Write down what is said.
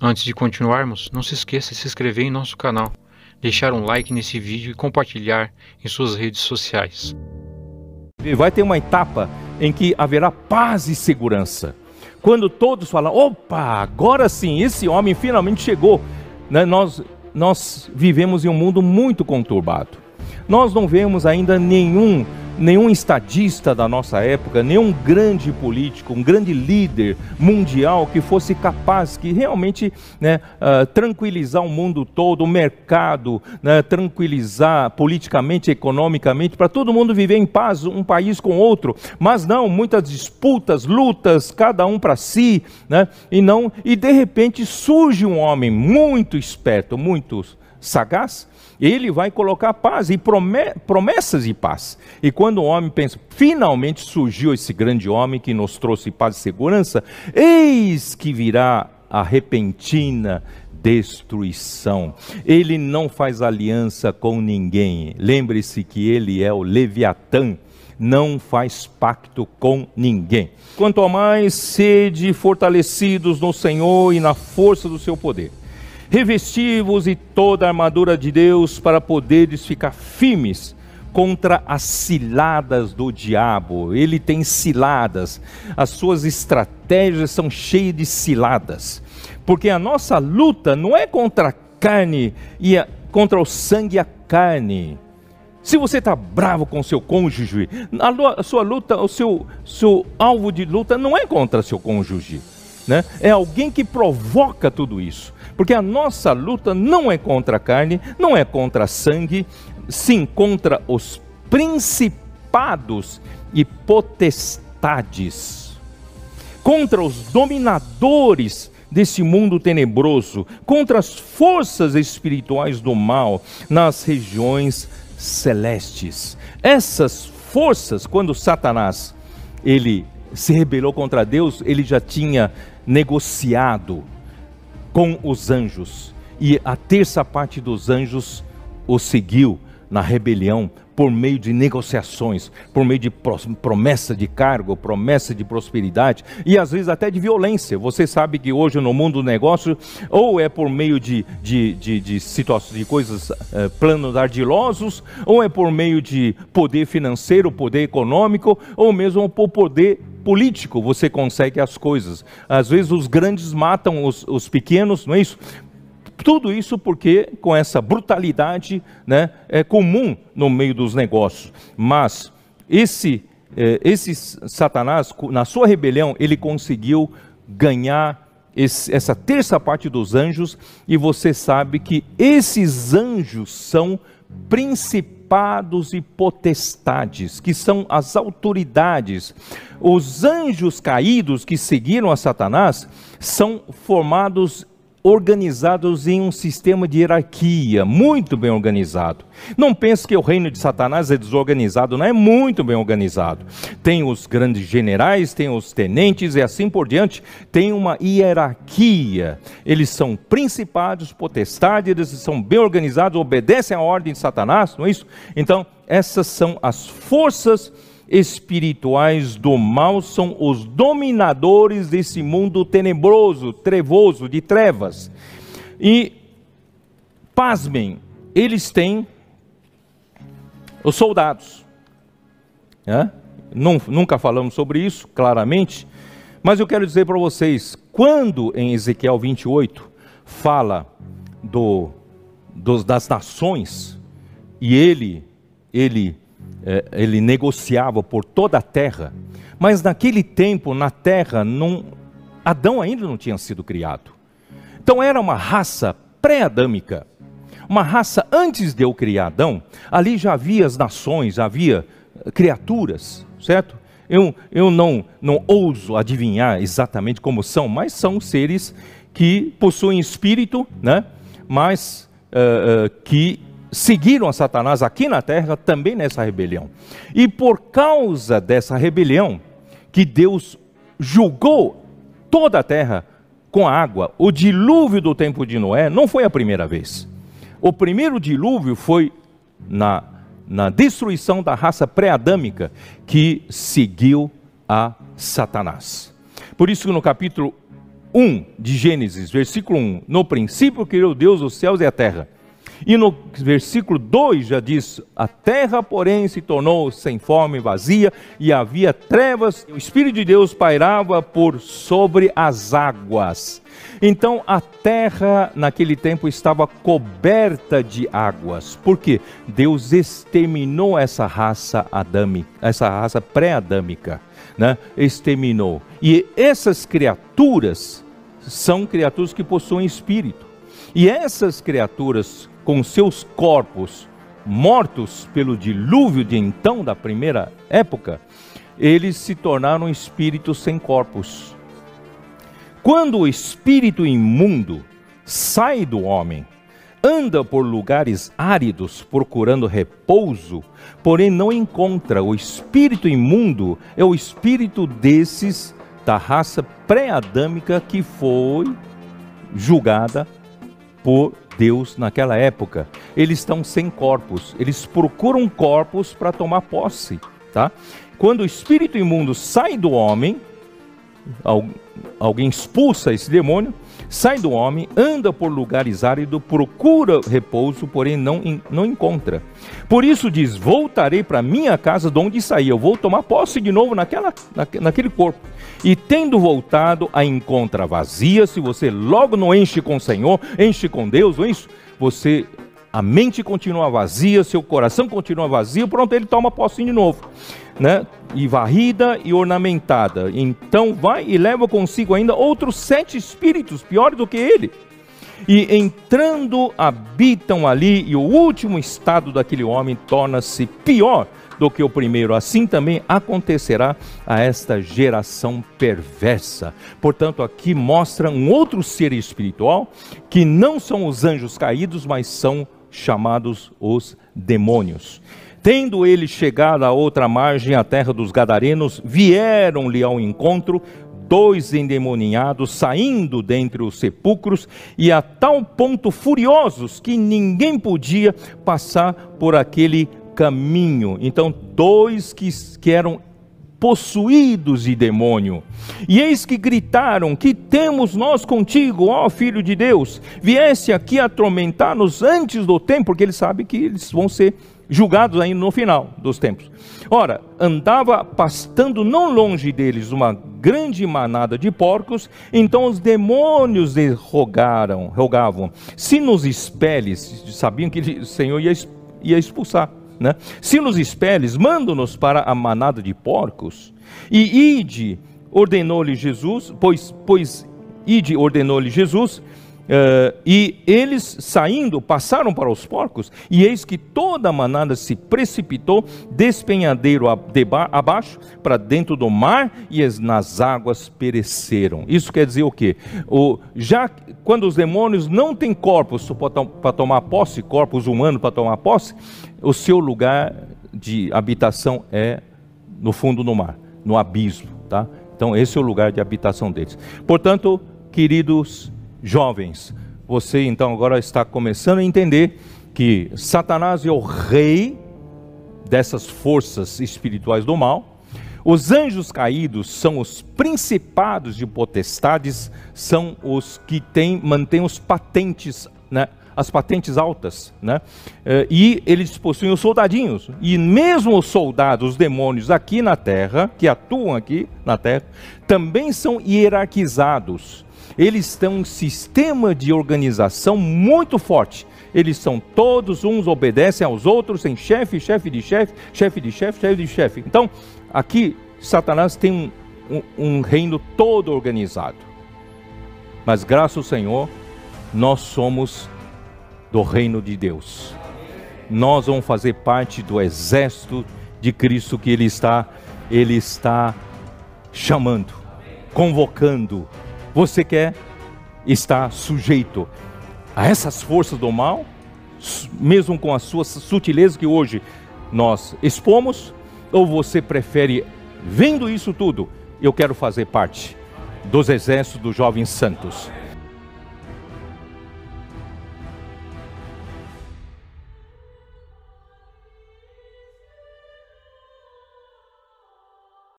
Antes de continuarmos, não se esqueça de se inscrever em nosso canal, deixar um like nesse vídeo e compartilhar em suas redes sociais. Vai ter uma etapa em que haverá paz e segurança. Quando todos falam, opa, agora sim, esse homem finalmente chegou. Né? Nós, nós vivemos em um mundo muito conturbado. Nós não vemos ainda nenhum nenhum estadista da nossa época, nenhum grande político, um grande líder mundial que fosse capaz que realmente né, uh, tranquilizar o mundo todo, o mercado, né, tranquilizar politicamente, economicamente, para todo mundo viver em paz, um país com outro. Mas não, muitas disputas, lutas, cada um para si, né, e não. E de repente surge um homem muito esperto, muito sagaz, ele vai colocar paz e promessas de paz. E quando o homem pensa, finalmente surgiu esse grande homem que nos trouxe paz e segurança, eis que virá a repentina destruição. Ele não faz aliança com ninguém. Lembre-se que ele é o Leviatã não faz pacto com ninguém. Quanto a mais sede fortalecidos no Senhor e na força do seu poder. Revesti-vos e toda a armadura de Deus para poderes ficar firmes contra as ciladas do diabo. Ele tem ciladas, as suas estratégias são cheias de ciladas. Porque a nossa luta não é contra a carne e a, contra o sangue e a carne. Se você está bravo com seu cônjuge, a, sua luta, o seu, seu alvo de luta não é contra seu cônjuge. Né? É alguém que provoca tudo isso. Porque a nossa luta não é contra a carne, não é contra sangue, sim contra os principados e potestades, contra os dominadores desse mundo tenebroso, contra as forças espirituais do mal nas regiões celestes. Essas forças, quando Satanás ele se rebelou contra Deus, ele já tinha negociado com os anjos. E a terça parte dos anjos o seguiu na rebelião por meio de negociações, por meio de promessa de cargo, promessa de prosperidade e às vezes até de violência. Você sabe que hoje no mundo do negócio, ou é por meio de, de, de, de situações, de coisas, eh, planos ardilosos, ou é por meio de poder financeiro, poder econômico, ou mesmo por poder político você consegue as coisas. Às vezes os grandes matam os, os pequenos, não é isso? Tudo isso porque com essa brutalidade né, é comum no meio dos negócios. Mas esse, eh, esse Satanás, na sua rebelião, ele conseguiu ganhar esse, essa terça parte dos anjos, e você sabe que esses anjos são principados e potestades, que são as autoridades. Os anjos caídos que seguiram a Satanás são formados organizados em um sistema de hierarquia, muito bem organizado. Não pense que o reino de Satanás é desorganizado, não é muito bem organizado. Tem os grandes generais, tem os tenentes e assim por diante, tem uma hierarquia. Eles são principados, potestades, eles são bem organizados, obedecem à ordem de Satanás, não é isso? Então, essas são as forças espirituais do mal são os dominadores desse mundo tenebroso, trevoso, de trevas. E, pasmem, eles têm os soldados. É? Nunca falamos sobre isso, claramente, mas eu quero dizer para vocês: quando em Ezequiel 28 fala do, dos, das nações, e ele, ele ele negociava por toda a terra, mas naquele tempo, na terra, não, Adão ainda não tinha sido criado. Então era uma raça pré-adâmica, uma raça antes de eu criar Adão, ali já havia as nações, havia criaturas, certo? Eu, eu não, não ouso adivinhar exatamente como são, mas são seres que possuem espírito, né? mas uh, uh, que seguiram a Satanás aqui na terra também nessa rebelião. E por causa dessa rebelião, que Deus julgou toda a terra com água, o dilúvio do tempo de Noé não foi a primeira vez. O primeiro dilúvio foi na, na destruição da raça pré-adâmica que seguiu a Satanás. Por isso que no capítulo 1 1 de Gênesis, versículo 1: No princípio criou Deus os céus e a terra. E no versículo 2 já diz: A terra, porém, se tornou sem forma e vazia, e havia trevas, o Espírito de Deus pairava por sobre as águas. Então a terra naquele tempo estava coberta de águas. Por quê? Deus exterminou essa raça adâmica, essa raça pré-adâmica, né? Exterminou. E essas criaturas são criaturas que possuem espírito. E essas criaturas com seus corpos mortos pelo dilúvio de então, da primeira época, eles se tornaram espíritos sem corpos. Quando o espírito imundo sai do homem, anda por lugares áridos procurando repouso, porém não encontra. O espírito imundo é o espírito desses da raça pré-adâmica que foi julgada por Deus naquela época. Eles estão sem corpos, eles procuram corpos para tomar posse, tá? Quando o espírito imundo sai do homem, alguém expulsa esse demônio, sai do homem, anda por lugares áridos, procura repouso, porém não, não encontra. Por isso diz: Voltarei para minha casa de onde saí, eu vou tomar posse de novo naquela, naquele corpo. E tendo voltado, a encontra vazia. Se você logo não enche com o Senhor, enche com Deus, enche, você a mente continua vazia, seu coração continua vazio, pronto, ele toma posse de novo, né? E varrida e ornamentada. Então vai e leva consigo ainda outros sete espíritos, piores do que ele. E entrando, habitam ali, e o último estado daquele homem torna-se pior do que o primeiro. Assim também acontecerá a esta geração perversa. Portanto, aqui mostra um outro ser espiritual que não são os anjos caídos, mas são chamados os demônios. Tendo ele chegado à outra margem, a terra dos Gadarenos, vieram-lhe ao encontro dois endemoniados saindo dentre os sepulcros e a tal ponto furiosos que ninguém podia passar por aquele caminho. Então, dois que, que eram possuídos de demônio. E eis que gritaram: Que temos nós contigo, ó Filho de Deus? Viesse aqui atormentar-nos antes do tempo, porque eles sabem que eles vão ser julgados ainda no final dos tempos. Ora, andava pastando não longe deles uma grande manada de porcos, então os demônios lhe rogaram, rogavam: Se nos expeles, sabiam que o Senhor ia expulsar. Né? Se nos expeles, manda-nos para a manada de porcos, e ide, ordenou-lhe Jesus, pois, pois ide, ordenou-lhe Jesus, Uh, e eles saindo passaram para os porcos, e eis que toda a manada se precipitou despenhadeiro abaixo para dentro do mar, e as, nas águas pereceram. Isso quer dizer o quê? O, já quando os demônios não têm corpos para tomar posse, corpos humanos para tomar posse, o seu lugar de habitação é no fundo do mar, no abismo, tá? Então esse é o lugar de habitação deles. Portanto, queridos jovens, você então agora está começando a entender que Satanás é o rei dessas forças espirituais do mal. Os anjos caídos são os principados de potestades, são os que têm, mantêm os patentes né, as patentes altas, né? Eh, e eles possuem os soldadinhos. E mesmo os soldados, os demônios aqui na terra, que atuam aqui na terra, também são hierarquizados. Eles têm um sistema de organização muito forte. Eles são todos, uns obedecem aos outros, tem chefe, chefe de chefe, chefe de chefe, chefe de chefe. Então, aqui, Satanás tem um, um, um reino todo organizado. Mas graças ao Senhor, nós somos do reino de Deus. Nós vamos fazer parte do exército de Cristo que ele está ele está chamando, convocando. Você quer estar sujeito a essas forças do mal, mesmo com as suas sutilezas que hoje nós expomos, ou você prefere, vendo isso tudo, eu quero fazer parte dos exércitos dos jovens santos?